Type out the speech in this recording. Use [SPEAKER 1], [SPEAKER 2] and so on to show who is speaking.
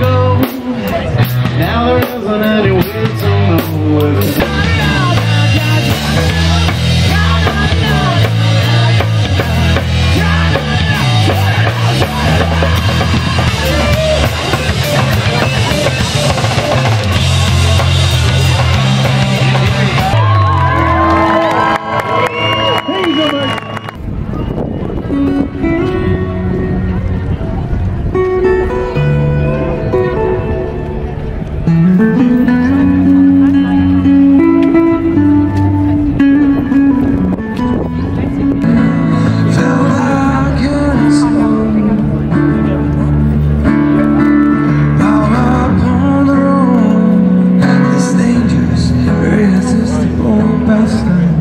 [SPEAKER 1] go.
[SPEAKER 2] just the old bastard.